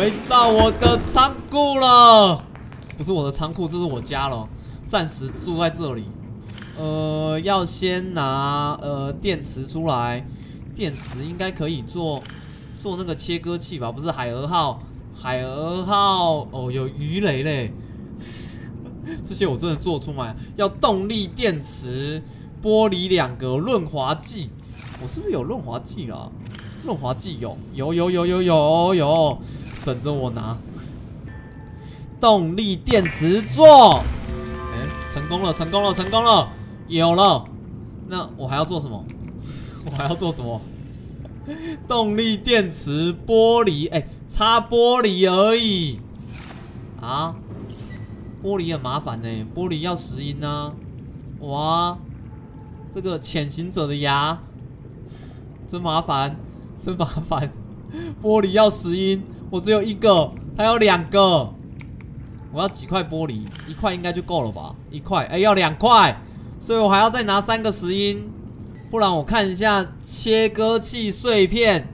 回到我的仓库了，不是我的仓库，这是我家了，暂时住在这里。呃，要先拿呃电池出来，电池应该可以做做那个切割器吧？不是海鹅号，海鹅号哦，有鱼雷嘞，这些我真的做出来。要动力电池，玻璃两个，润滑剂，我是不是有润滑剂了？润滑剂有，有有有有有有，省着我拿。动力电池做，哎，成功了，成功了，成功了，有了。那我还要做什么？我还要做什么？动力电池玻璃，哎，擦玻璃而已。啊，玻璃很麻烦呢，玻璃要石英呢。哇，这个潜行者的牙真麻烦。真麻烦，玻璃要石英，我只有一个，还有两个，我要几块玻璃？一块应该就够了吧？一块，哎，要两块，所以我还要再拿三个石英，不然我看一下切割器碎片、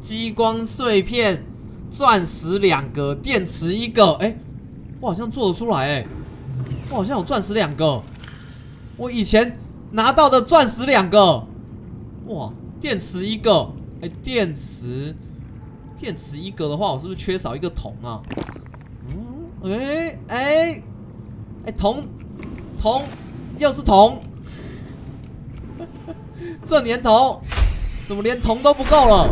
激光碎片、钻石两个、电池一个，哎，我好像做得出来，哎，我好像有钻石两个，我以前拿到的钻石两个，哇，电池一个。哎，电池，电池一格的话，我是不是缺少一个铜啊？嗯，哎哎哎，铜铜又是铜，这年头怎么连铜都不够了？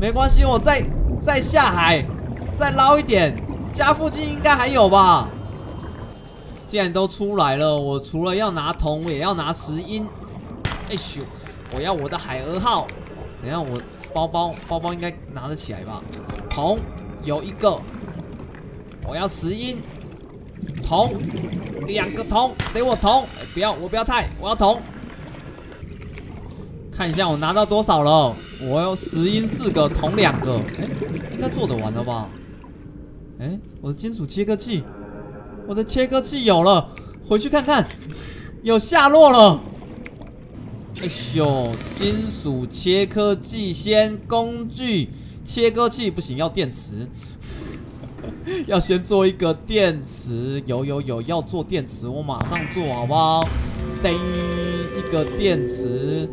没关系，我再再下海再捞一点，家附近应该还有吧？既然都出来了，我除了要拿铜，也要拿石英。哎咻，我要我的海鹅号。等下，我包包包包应该拿得起来吧？铜有一个，我要石英，铜两个铜，给我铜！不要，我不要太，我要铜。看一下我拿到多少了？我要石英四个，铜两个。哎，应该做得完了吧？哎，我的金属切割器，我的切割器有了，回去看看，有下落了。哎呦，金属切割器先工具，切割器不行，要电池，要先做一个电池，有有有，要做电池，我马上做好不好？噔，一个电池，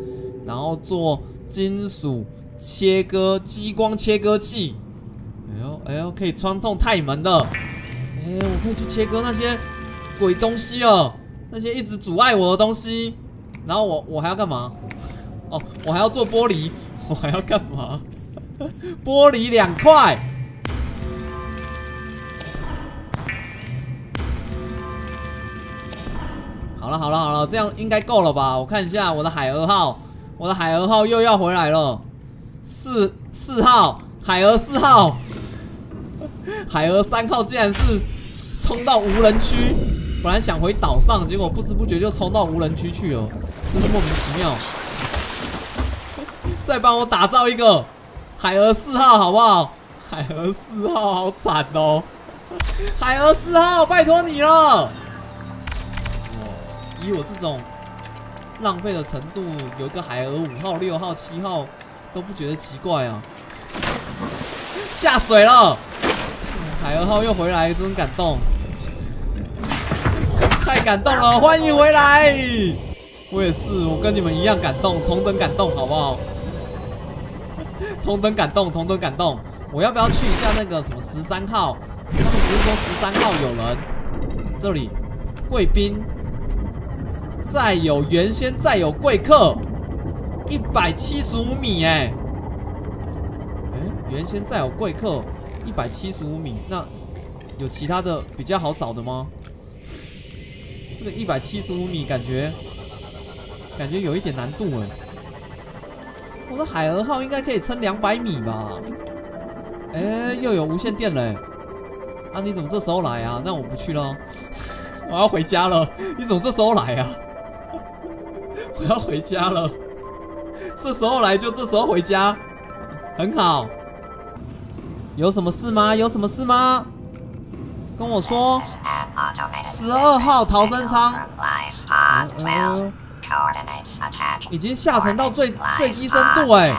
然后做金属切割激光切割器，哎呦哎呦，可以穿透太门的，哎，我可以去切割那些鬼东西哦，那些一直阻碍我的东西。然后我我还要干嘛？哦，我还要做玻璃，我还要干嘛？玻璃两块。好了好了好了，这样应该够了吧？我看一下我的海鹅号，我的海鹅号又要回来了。四四号海鹅四号，海鹅三号竟然是冲到无人区。本来想回岛上，结果不知不觉就冲到无人区去了，真是莫名其妙。再帮我打造一个海鹅四号好不好？海鹅四号好惨哦！海鹅四号，拜托你了。以我这种浪费的程度，有一个海鹅五号、六号、七号都不觉得奇怪啊。下水了，海鹅号又回来，真感动。太感动了，欢迎回来！我也是，我跟你们一样感动，同等感动，好不好？同等感动，同等感动。我要不要去一下那个什么十三号？他们不是说十三号有人？这里贵宾，再有原先再有贵客，一百七十五米哎！哎，原先再有贵客，一百七十五米，那有其他的比较好找的吗？这个一百七十五米，感觉感觉有一点难度哎。我的海鹅号应该可以撑两百米吧？哎，又有无线电嘞！啊，你怎么这时候来啊？那我不去了，我要回家了。你怎么这时候来啊？我要回家了。这时候来就这时候回家，很好。有什么事吗？有什么事吗？跟我说，十二号逃生舱。嗯，已经下沉到最最低深度哎！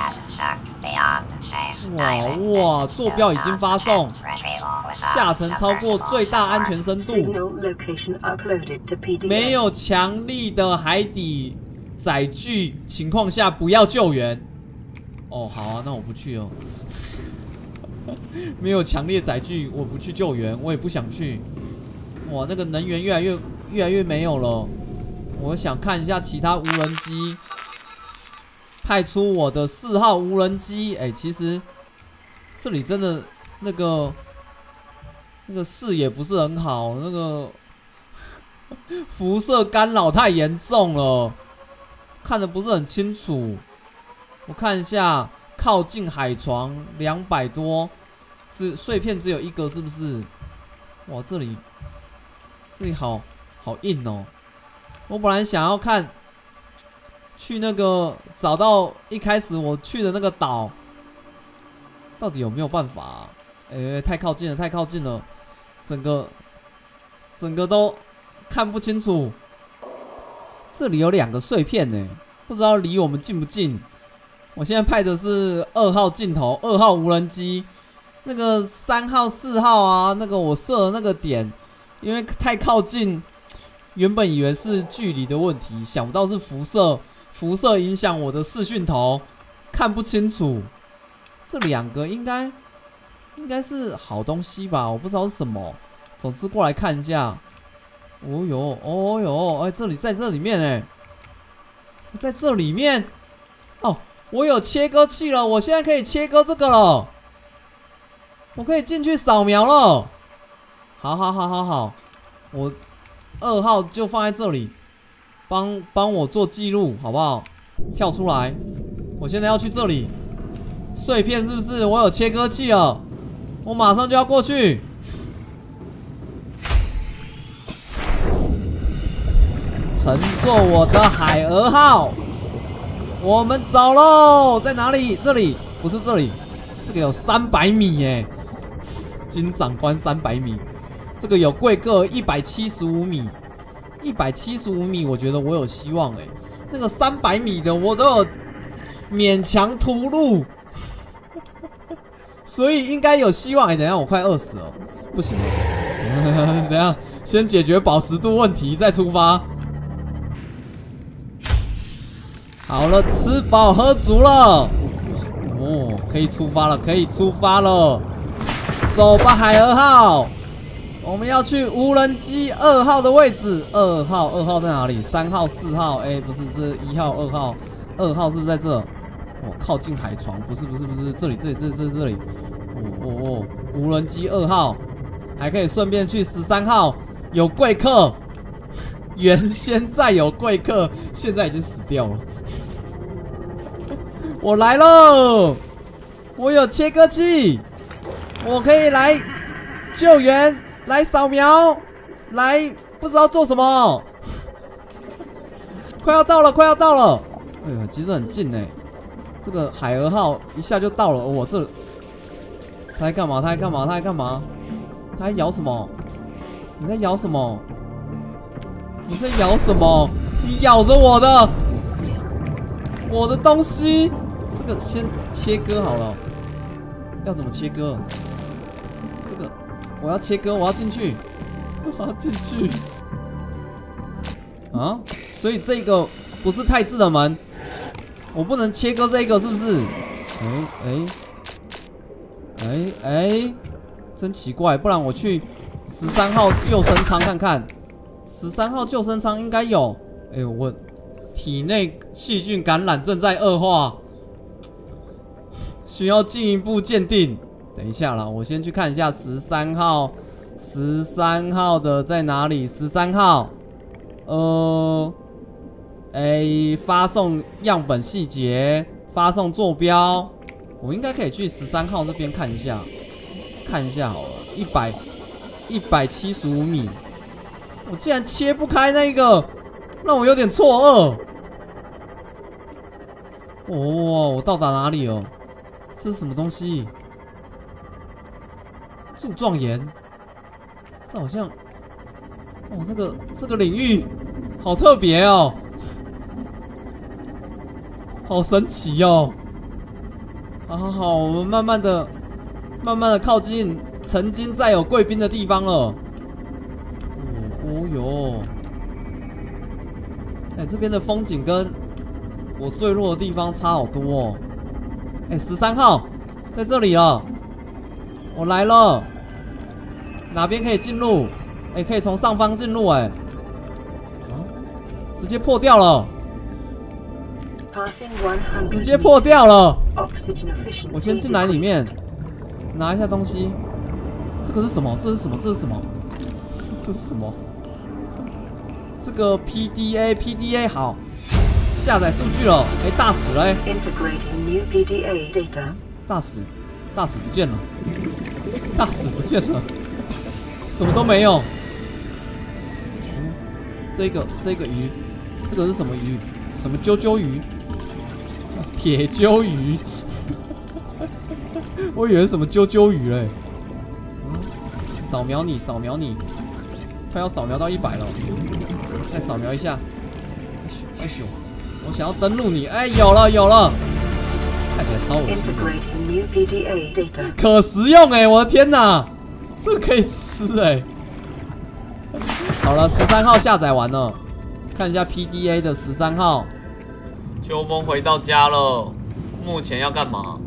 哇哇，坐标已经发送，下沉超过最大安全深度，没有强力的海底载具情况下不要救援。哦，好啊，那我不去哦。没有强烈载具，我不去救援，我也不想去。哇，那个能源越来越越来越没有了。我想看一下其他无人机，派出我的四号无人机。哎，其实这里真的那个那个视野不是很好，那个辐射干扰太严重了，看的不是很清楚。我看一下，靠近海床两百多，只碎片只有一个，是不是？哇，这里这里好好硬哦。我本来想要看，去那个找到一开始我去的那个岛，到底有没有办法？哎，太靠近了，太靠近了，整个整个都看不清楚。这里有两个碎片呢，不知道离我们近不近。我现在派的是二号镜头，二号无人机，那个三号、四号啊，那个我设的那个点，因为太靠近。原本以为是距离的问题，想不到是辐射，辐射影响我的视讯头，看不清楚。这两个应该应该是好东西吧？我不知道是什么。总之过来看一下。哦哟，哦哟，哎，这里在这里面哎，在这里面。哦，我有切割器了，我现在可以切割这个了。我可以进去扫描了。好好好好好，我。二号就放在这里，帮帮我做记录，好不好？跳出来，我现在要去这里。碎片是不是？我有切割器了，我马上就要过去。乘坐我的海鹅号，我们走喽！在哪里？这里不是这里，这个有三百米耶，金长官三百米。这个有贵个一百七十五米，一百七十五米，我觉得我有希望哎。那个三百米的我都有勉强突入，所以应该有希望哎。等下我快饿死了，不行，等下先解决饱食度问题再出发。好了，吃饱喝足了，哦，可以出发了，可以出发了，走吧，海鹅号。我们要去无人机二号的位置。二号，二号在哪里？三号、四号？哎，不是，这一号、二号。二号是不是在这？哦，靠近海床？不是，不是，不是，这里，这里，这这这里。哦哦哦，无人机二号，还可以顺便去十三号，有贵客。原先在有贵客，现在已经死掉了。我来喽！我有切割器，我可以来救援。来扫描，来不知道做什么，快要到了，快要到了。哎呀，其实很近哎，这个海鹅号一下就到了。我这，他在干嘛？他在干嘛？他在干嘛？他在咬什么？你在咬什么？你在咬什么？你咬着我的，我的东西。这个先切割好了，要怎么切割？我要切割，我要进去，我要进去。啊，所以这个不是太子的门，我不能切割这个，是不是？哎哎哎哎，真奇怪，不然我去十三号救生舱看看。十三号救生舱应该有。哎，我体内细菌感染正在恶化，需要进一步鉴定。等一下啦，我先去看一下十三号，十三号的在哪里？十三号，呃，哎，发送样本细节，发送坐标，我应该可以去十三号那边看一下，看一下好了，一百一百七十五米，我竟然切不开那个，让我有点错愕。哦，我到达哪里哦？这是什么东西？柱状岩，这好像，哦，这个这个领域好特别哦，好神奇哦！好好好，我们慢慢的、慢慢的靠近曾经载有贵宾的地方了。哦哦哟！哎，这边的风景跟我坠落的地方差好多哦。哎，十三号在这里了，我来了。哪边可以进入？哎，可以从上方进入哎。啊，直接破掉了。直接破掉了。我先进来里面拿一下东西。这个是什么？这是什么？这是什么？这是什么？这个 PDA PDA 好，下载数据了。哎，大使嘞？大使，大使不见了。大使不见了，什么都没有。这个这个鱼，这个是什么鱼？什么啾啾鱼？铁鲛鱼，我以为什么啾啾鱼嘞。嗯，扫描你，扫描你，快要扫描到一百了，再扫描一下。哎咻，我想要登录你，哎，有了有了，看起来超恶心。可食用哎，我的天哪，这个可以吃哎。好了，十三号下载完了，看一下 PDA 的十三号。秋风回到家了，目前要干嘛？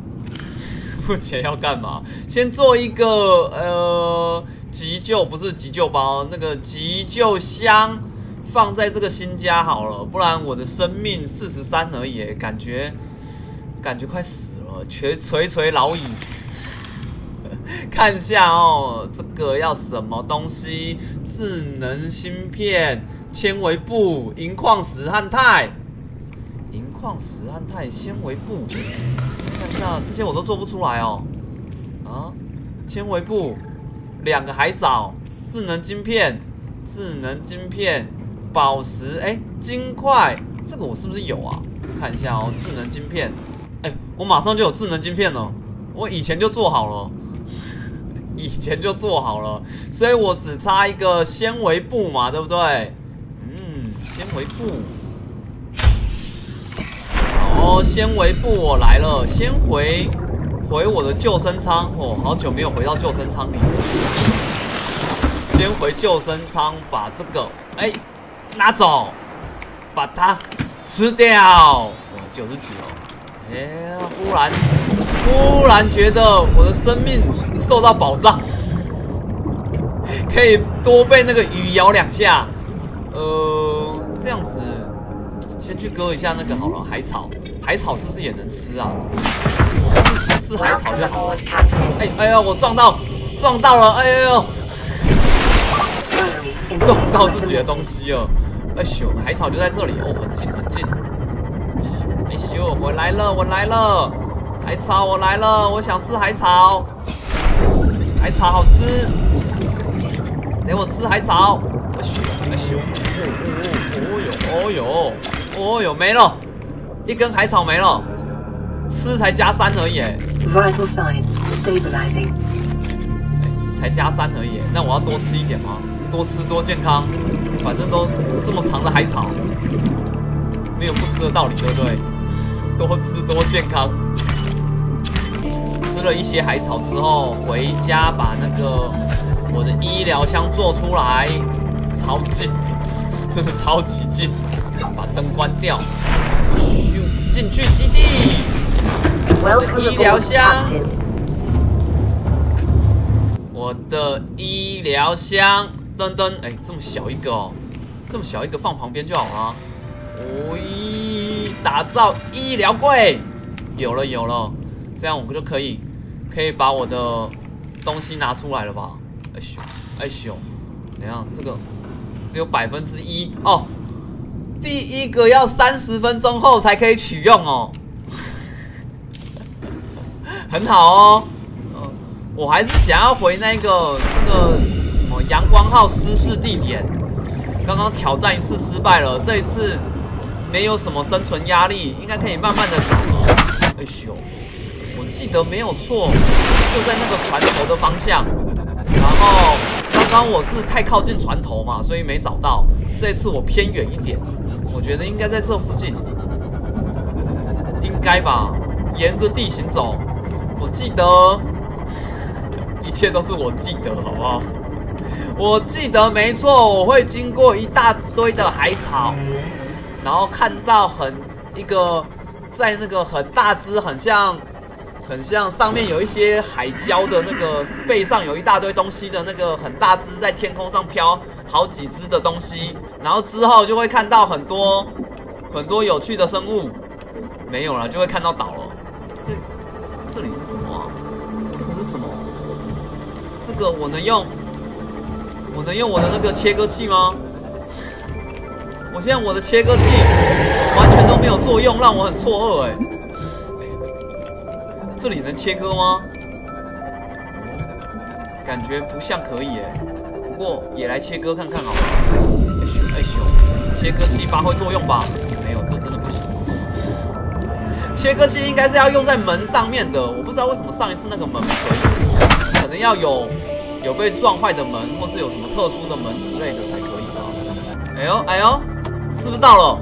目前要干嘛？先做一个呃急救，不是急救包，那个急救箱放在这个新家好了，不然我的生命四十三而已，感觉感觉快死了，垂垂垂老矣。看一下哦，这个要什么东西？智能芯片、纤维布、银矿石和钛。银矿石和钛纤维布，看一下这些我都做不出来哦。啊，纤维布，两个海藻，智能晶片，智能晶片，宝石，哎，金块，这个我是不是有啊？看一下哦，智能晶片，哎，我马上就有智能晶片了，我以前就做好了，以前就做好了，所以我只差一个纤维布嘛，对不对？嗯，纤维布。哦，纤维布我来了，先回回我的救生舱哦，好久没有回到救生舱里。先回救生舱，把这个哎拿走，把它吃掉。哇，九十几哦，哎，忽然忽然觉得我的生命受到保障，可以多被那个鱼咬两下。呃，这样子，先去割一下那个好了，海草。海草是不是也能吃啊？吃海草就好了。哎哎呦，我撞到，撞到了！哎呦，撞到自己的东西了！哎咻，海草就在这里哦，很近很近。哎咻，我来了，我来了！海草，我来了，我想吃海草。海草好吃，给我吃海草！哎咻，哎咻，哦哟，哦呦，哦呦，没了。一根海草没了，吃才加三而已。Vital signs stabilizing。才加三而已，那我要多吃一点吗？多吃多健康，反正都这么长的海草，没有不吃的道理，对不对？多吃多健康。吃了一些海草之后，回家把那个我的医疗箱做出来，超近，真的超级近。把灯关掉。进去基地，我的医疗箱，我的医疗箱，噔噔，哎，这么小一个哦，这么小一个放旁边就好了。哦咦，打造医疗柜，有了有了，这样我就可以可以把我的东西拿出来了吧？哎咻哎咻，怎样？这个只有百分之一哦。第一个要三十分钟后才可以取用哦，很好哦。我还是想要回那个那个什么阳光号失事地点。刚刚挑战一次失败了，这一次没有什么生存压力，应该可以慢慢的找。哎呦，我记得没有错，就在那个船头的方向。然后刚刚我是太靠近船头嘛，所以没找到。这次我偏远一点。我觉得应该在这附近，应该吧？沿着地形走，我记得，一切都是我记得，好不好？我记得没错，我会经过一大堆的海草，然后看到很一个在那个很大只，很像很像上面有一些海礁的那个背上有一大堆东西的那个很大只，在天空上飘好几只的东西，然后之后就会看到很多很多有趣的生物，没有了就会看到岛了。这这里是什么啊？这个是什么？这个我能用？我能用我的那个切割器吗？我现在我的切割器完全都没有作用，让我很错愕哎。这里能切割吗？感觉不像可以哎。不过也来切割看看好了。哎咻哎咻，切割器发挥作用吧？没有，这真的不行。切割器应该是要用在门上面的，我不知道为什么上一次那个门可以，可能要有。有被撞坏的门，或是有什么特殊的门之类的才可以吧？哎呦哎呦，是不是到了？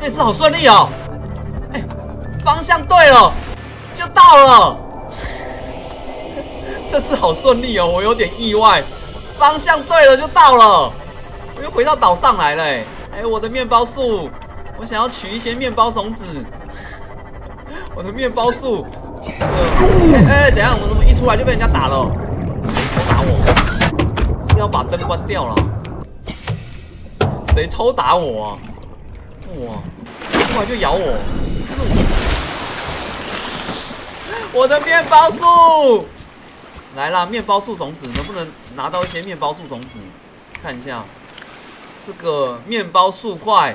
这次好顺利哦！哎，方向对了，就到了。这次好顺利哦，我有点意外。方向对了就到了，我又回到岛上来了。哎，我的面包树，我想要取一些面包种子。我的面包树。哎哎，等下，我怎么一出来就被人家打了？打我？是要把灯关掉了？谁偷打我？啊？哇！出来就咬我！我的面包树来了，面包树种子能不能拿到一些面包树种子？看一下，这个面包树块，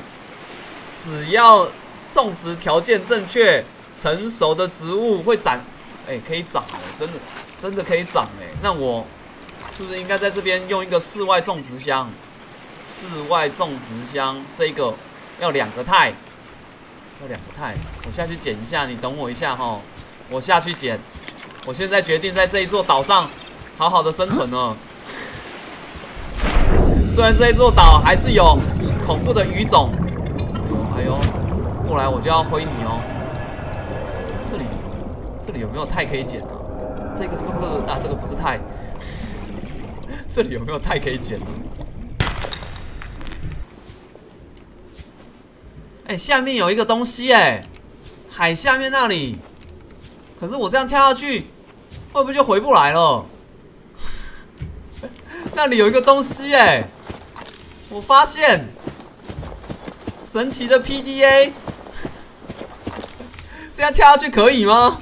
只要种植条件正确。成熟的植物会长，哎，可以长哎，真的，真的可以长哎。那我是不是应该在这边用一个室外种植箱？室外种植箱这个要两个钛，要两个钛。我下去捡一下，你等我一下哈。我下去捡。我现在决定在这一座岛上好好的生存了。虽然这一座岛还是有恐怖的鱼种。哎呦，过来我就要挥你哦。这里这里有没有钛可以捡啊？这个、这个、这个啊，这个不是钛。这里有没有钛可以捡呢？下面有一个东西哎，海下面那里。可是我这样跳下去，会不会就回不来了？那里有一个东西哎，我发现神奇的 PDA，这样跳下去可以吗？